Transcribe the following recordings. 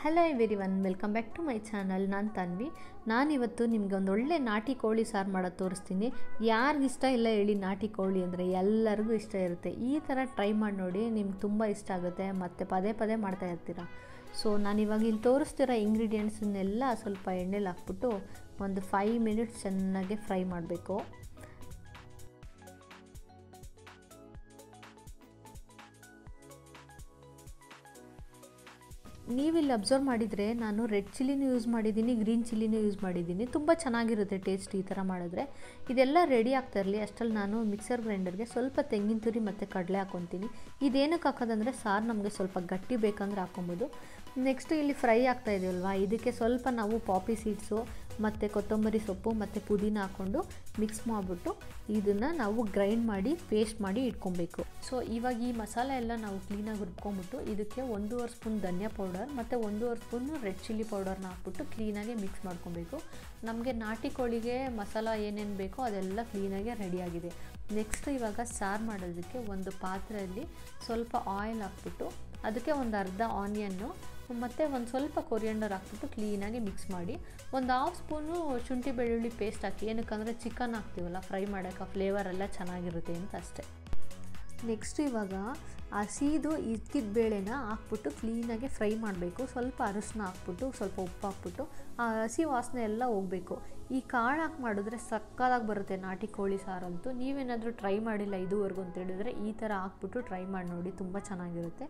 Hello everyone welcome back to my channel ನಾನು ತನ್ವಿ. ನಾನಿವತ್ತು ನಿಮಗೆ ಒಂದು ಒಳ್ಳೆ ನಾಟಿ ಕೋಳಿ ಸಾರು ಮಾಡೋದು ತೋರಿಸ್ತೀನಿ. ಯಾರಿಗಿಷ್ಟ ಇಲ್ಲ ಹೇಳಿ ನಾಟಿ ಕೋಳಿ ಅಂದರೆ ಎಲ್ಲರಿಗೂ ಇಷ್ಟ ಇರುತ್ತೆ. ಈ ಥರ ಟ್ರೈ ಮಾಡಿ ನೋಡಿ ನಿಮ್ಗೆ ತುಂಬ ಇಷ್ಟ ಆಗುತ್ತೆ. ಮತ್ತು ಪದೇ ಪದೇ ಮಾಡ್ತಾ ಇರ್ತೀರ? ಸೊ ನಾನಿವಾಗ ಇಲ್ಲಿ ತೋರಿಸ್ತಿರೋ ಇಂಗ್ರೀಡಿಯೆಂಟ್ಸನ್ನೆಲ್ಲ ಸ್ವಲ್ಪ ಎಣ್ಣೆಲಿ ಹಾಕ್ಬಿಟ್ಟು ಒಂದು ಫೈವ್ ಮಿನಿಟ್ಸ್ ಚೆನ್ನಾಗಿ ಫ್ರೈ ಮಾಡಬೇಕು. ನೀವಿಲ್ಲಿ ಅಬ್ಸರ್ವ್ ಮಾಡಿದರೆ ನಾನು ರೆಡ್ ಚಿಲ್ಲಿನೂ ಯೂಸ್ ಮಾಡಿದ್ದೀನಿ ಗ್ರೀನ್ ಚಿಲ್ಲಿನೂ ಯೂಸ್ ಮಾಡಿದ್ದೀನಿ. ತುಂಬ ಚೆನ್ನಾಗಿರುತ್ತೆ ಟೇಸ್ಟ್ ಈ ಥರ ಮಾಡಿದ್ರೆ. ಇದೆಲ್ಲ ರೆಡಿ ಆಗ್ತಾ ಇರಲಿ. ಅಷ್ಟರಲ್ಲಿ ನಾನು ಮಿಕ್ಸರ್ ಗ್ರೈಂಡರ್ಗೆ ಸ್ವಲ್ಪ ತೆಂಗಿನ ತುರಿ ಮತ್ತು ಕಡಲೆ ಹಾಕೊತೀನಿ. ಇದೇನಕ್ಕೆ ಹಾಕೋದಂದರೆ ಸಾರು ನಮಗೆ ಸ್ವಲ್ಪ ಗಟ್ಟಿ ಬೇಕಂದ್ರೆ ಹಾಕೊಬೋದು. ನೆಕ್ಸ್ಟು ಇಲ್ಲಿ ಫ್ರೈ ಆಗ್ತಾ ಇದೆಯಲ್ವಾ? ಇದಕ್ಕೆ ಸ್ವಲ್ಪ ನಾವು ಪಾಪಿ ಸೀಡ್ಸು ಮತ್ತು ಕೊತ್ತಂಬರಿ ಸೊಪ್ಪು ಮತ್ತು ಪುದೀನ ಹಾಕ್ಕೊಂಡು ಮಿಕ್ಸ್ ಮಾಡಿಬಿಟ್ಟು ಇದನ್ನು ನಾವು ಗ್ರೈಂಡ್ ಮಾಡಿ ಪೇಸ್ಟ್ ಮಾಡಿ ಇಟ್ಕೊಬೇಕು. ಸೊ ಇವಾಗ ಈ ಮಸಾಲೆ ಎಲ್ಲ ನಾವು ಕ್ಲೀನಾಗಿ ರುಬ್ಕೊಂಬಿಟ್ಟು ಇದಕ್ಕೆ ಒಂದೂವರೆ ಸ್ಪೂನ್ ಧನಿಯಾ ಪೌಡರ್ ಮತ್ತು ಒಂದೂವರೆ ಸ್ಪೂನ್ ರೆಡ್ ಚಿಲ್ಲಿ ಪೌಡರ್ನ ಹಾಕ್ಬಿಟ್ಟು ಕ್ಲೀನಾಗಿ ಮಿಕ್ಸ್ ಮಾಡ್ಕೊಬೇಕು. ನಮಗೆ ನಾಟಿ ಕೋಳಿಗೆ ಮಸಾಲ ಏನೇನು ಬೇಕೋ ಅದೆಲ್ಲ ಕ್ಲೀನಾಗಿ ರೆಡಿಯಾಗಿದೆ ನೆಕ್ಸ್ಟ್ ಇವಾಗ ಸಾರು ಮಾಡೋದಕ್ಕೆ ಒಂದು ಪಾತ್ರೆಯಲ್ಲಿ ಸ್ವಲ್ಪ ಆಯಿಲ್ ಹಾಕ್ಬಿಟ್ಟು ಅದಕ್ಕೆ ಒಂದು ಅರ್ಧ ಆನಿಯನ್ನು ಮತ್ತು ಒಂದು ಸ್ವಲ್ಪ ಕೊರಿಯಂಡರ್ ಹಾಕ್ಬಿಟ್ಟು ಕ್ಲೀನಾಗಿ ಮಿಕ್ಸ್ ಮಾಡಿ ಒಂದು ಹಾಫ್ ಸ್ಪೂನು ಶುಂಠಿ ಬೆಳ್ಳುಳ್ಳಿ ಪೇಸ್ಟ್ ಹಾಕಿ. ಏನಕ್ಕಂದರೆ ಚಿಕನ್ ಹಾಕ್ತೀವಲ್ಲ ಫ್ರೈ ಮಾಡೋಕ್ಕೆ ಫ್ಲೇವರ್ ಎಲ್ಲ ಚೆನ್ನಾಗಿರುತ್ತೆ ಅಂತ ಅಷ್ಟೇ. ನೆಕ್ಸ್ಟ್ ಇವಾಗ ಹಸಿದು ಇದ್ಕಿದ ಬೇಳೆನ ಹಾಕ್ಬಿಟ್ಟು ಕ್ಲೀನಾಗಿ ಫ್ರೈ ಮಾಡಬೇಕು. ಸ್ವಲ್ಪ ಅರಶಿನ ಹಾಕ್ಬಿಟ್ಟು, ಸ್ವಲ್ಪ ಉಪ್ಪು ಹಾಕ್ಬಿಟ್ಟು ಆ ಹಸಿ ವಾಸನೆ ಎಲ್ಲ ಹೋಗಬೇಕು. ಈ ಕಾಳು ಹಾಕಿ ಮಾಡಿದ್ರೆ ಸಕ್ಕದಾಗಿ ಬರುತ್ತೆ ನಾಟಿ ಕೋಳಿ ಸಾರಂತೂ. ನೀವೇನಾದರೂ ಟ್ರೈ ಮಾಡಿಲ್ಲ ಇದುವರೆಗೂ ಅಂತ ಹೇಳಿದ್ರೆ ಈ ಥರ ಹಾಕ್ಬಿಟ್ಟು ಟ್ರೈ ಮಾಡಿ ನೋಡಿ, ತುಂಬ ಚೆನ್ನಾಗಿರುತ್ತೆ.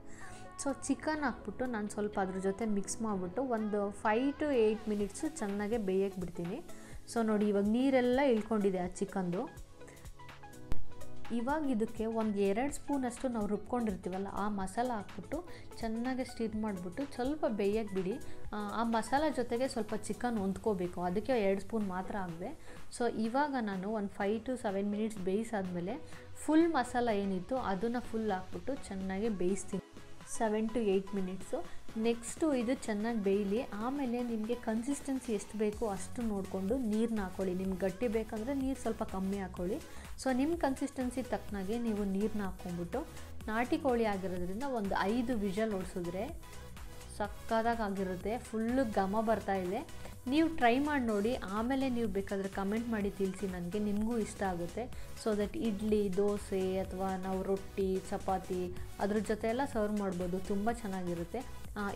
ಸೊ ಚಿಕನ್ ಹಾಕ್ಬಿಟ್ಟು ನಾನು ಸ್ವಲ್ಪ ಅದ್ರ ಜೊತೆ ಮಿಕ್ಸ್ ಮಾಡಿಬಿಟ್ಟು ಒಂದು ಫೈ ಟು ಏಯ್ಟ್ ಮಿನಿಟ್ಸು ಚೆನ್ನಾಗೆ ಬೇಯಕ್ಕೆ ಬಿಡ್ತೀನಿ. ಸೊ ನೋಡಿ ಇವಾಗ ನೀರೆಲ್ಲ ಇಳ್ಕೊಂಡಿದೆ ಆ ಚಿಕನ್ದು ಇವಾಗ ಇದಕ್ಕೆ ಒಂದು ಎರಡು ಸ್ಪೂನಷ್ಟು ನಾವು ರುಬ್ಕೊಂಡಿರ್ತೀವಲ್ಲ, ಆ ಮಸಾಲ ಹಾಕ್ಬಿಟ್ಟು ಚೆನ್ನಾಗಿ ಸ್ಟಿರ್ ಮಾಡಿಬಿಟ್ಟು ಸ್ವಲ್ಪ ಬೇಯಕ್ಕೆ ಬಿಡಿ. ಆ ಮಸಾಲ ಜೊತೆಗೆ ಸ್ವಲ್ಪ ಚಿಕನ್ ಹೊಂದ್ಕೋಬೇಕು. ಅದಕ್ಕೆ ಎರಡು ಸ್ಪೂನ್ ಮಾತ್ರ ಆಗಿದೆ. ಸೊ ಇವಾಗ ನಾನು ಒಂದು ಫೈವ್ ಟು ಸೆವೆನ್ ಮಿನಿಟ್ಸ್ ಬೇಯಿಸಾದ್ಮೇಲೆ ಫುಲ್ ಮಸಾಲ ಏನಿತ್ತು ಅದನ್ನು ಫುಲ್ ಹಾಕ್ಬಿಟ್ಟು ಚೆನ್ನಾಗಿ ಬೇಯಿಸ್ತೀನಿ. Seven to eight minutes next ಇದು ಚೆನ್ನಾಗಿ ಬೇಯಲಿ. ಆಮೇಲೆ ನಿಮಗೆ ಕನ್ಸಿಸ್ಟೆನ್ಸಿ ಎಷ್ಟು ಬೇಕೋ ಅಷ್ಟು ನೋಡಿಕೊಂಡು ನೀರನ್ನ ಹಾಕ್ಕೊಳ್ಳಿ ನಿಮ್ಗೆ ಗಟ್ಟಿ ಬೇಕಂದರೆ ನೀರು ಸ್ವಲ್ಪ ಕಮ್ಮಿ ಹಾಕ್ಕೊಳ್ಳಿ ಸೊ ನಿಮ್ಮ ಕನ್ಸಿಸ್ಟೆನ್ಸಿ ತಕ್ಕನಾಗೆ ನೀವು ನೀರನ್ನ ಹಾಕ್ಕೊಂಬಿಟ್ಟು ನಾಟಿ ಕೋಳಿ ಆಗಿರೋದ್ರಿಂದ ಒಂದು ಐದು ವಿಷಲ್ ಓಡಿಸಿದ್ರೆ ಸಕ್ಕದಾಗಿ ಆಗಿರುತ್ತೆ. ಫುಲ್ಲು ಘಮ ಬರ್ತಾ ಇದೆ. ನೀವು ಟ್ರೈ ಮಾಡಿ ನೋಡಿ, ಆಮೇಲೆ ನೀವು ಬೇಕಾದರೆ ಕಮೆಂಟ್ ಮಾಡಿ ತಿಳಿಸಿ, ನನಗೆ ನಿಮಗೂ ಇಷ್ಟ ಆಗುತ್ತೆ. ಸೊ ದಟ್ ಇಡ್ಲಿ, ದೋಸೆ ಅಥವಾ ನಾವು ರೊಟ್ಟಿ, ಚಪಾತಿ ಅದ್ರ ಜೊತೆ ಎಲ್ಲ ಸರ್ವ್ ಮಾಡ್ಬೋದು, ತುಂಬ ಚೆನ್ನಾಗಿರುತ್ತೆ.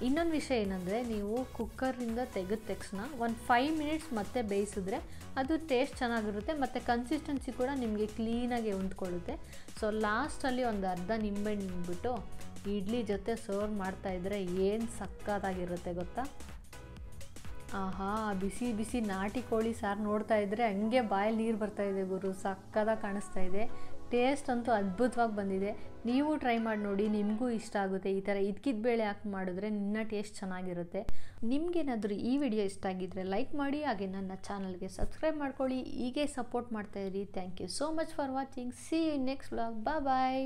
ಇನ್ನೊಂದು ವಿಷಯ ಏನಂದರೆ, ನೀವು ಕುಕ್ಕರಿಂದ ತೆಗೆದ ತಕ್ಷಣ ಒಂದು ಫೈವ್ ಮಿನಿಟ್ಸ್ ಮತ್ತೆ ಬೇಯಿಸಿದ್ರೆ ಅದು ಟೇಸ್ಟ್ ಚೆನ್ನಾಗಿರುತ್ತೆ, ಮತ್ತು ಕನ್ಸಿಸ್ಟೆನ್ಸಿ ಕೂಡ ನಿಮಗೆ ಕ್ಲೀನಾಗಿ ಹೊಂದ್ಕೊಳ್ಳುತ್ತೆ. ಸೊ ಲಾಸ್ಟಲ್ಲಿ ಒಂದು ಅರ್ಧ ನಿಂಬೆಹಣ್ಣು ಬಿಟ್ಟು ಇಡ್ಲಿ ಜೊತೆ ಸರ್ವ್ ಮಾಡ್ತಾಯಿದ್ರೆ ಏನು ಸಕ್ಕತ್ತಾಗಿರುತ್ತೆ ಗೊತ್ತಾ? ಆಹಾ, ಬಿಸಿ ಬಿಸಿ ನಾಟಿ ಕೋಳಿ ಸಾರು ನೋಡ್ತಾ ಇದ್ದರೆ ಹಂಗೆ ಬಾಯಲ್ಲಿ ನೀರು ಬರ್ತಾ ಇದೆ ಗುರು. ಸಕ್ಕದಾಗಿ ಕಾಣಿಸ್ತಾ ಇದೆ. ಟೇಸ್ಟ್ ಅಂತೂ ಅದ್ಭುತವಾಗಿ ಬಂದಿದೆ. ನೀವು ಟ್ರೈ ಮಾಡಿ ನೋಡಿ, ನಿಮಗೂ ಇಷ್ಟ ಆಗುತ್ತೆ. ಈ ಥರ ಇದ್ಕಿದ ಬೇಳೆ ಹಾಕಿ ಮಾಡಿದ್ರೆ ನಿನ್ನ ಟೇಸ್ಟ್ ಚೆನ್ನಾಗಿರುತ್ತೆ. ನಿಮಗೇನಾದರೂ ಈ ವಿಡಿಯೋ ಇಷ್ಟ ಆಗಿದ್ದರೆ ಲೈಕ್ ಮಾಡಿ, ಹಾಗೆ ನನ್ನ ಚಾನಲ್ಗೆ ಸಬ್ಸ್ಕ್ರೈಬ್ ಮಾಡ್ಕೊಳ್ಳಿ. ಹೀಗೆ support ಮಾಡ್ತಾಯಿರಿ thank you so much for watching. See you next vlog bye.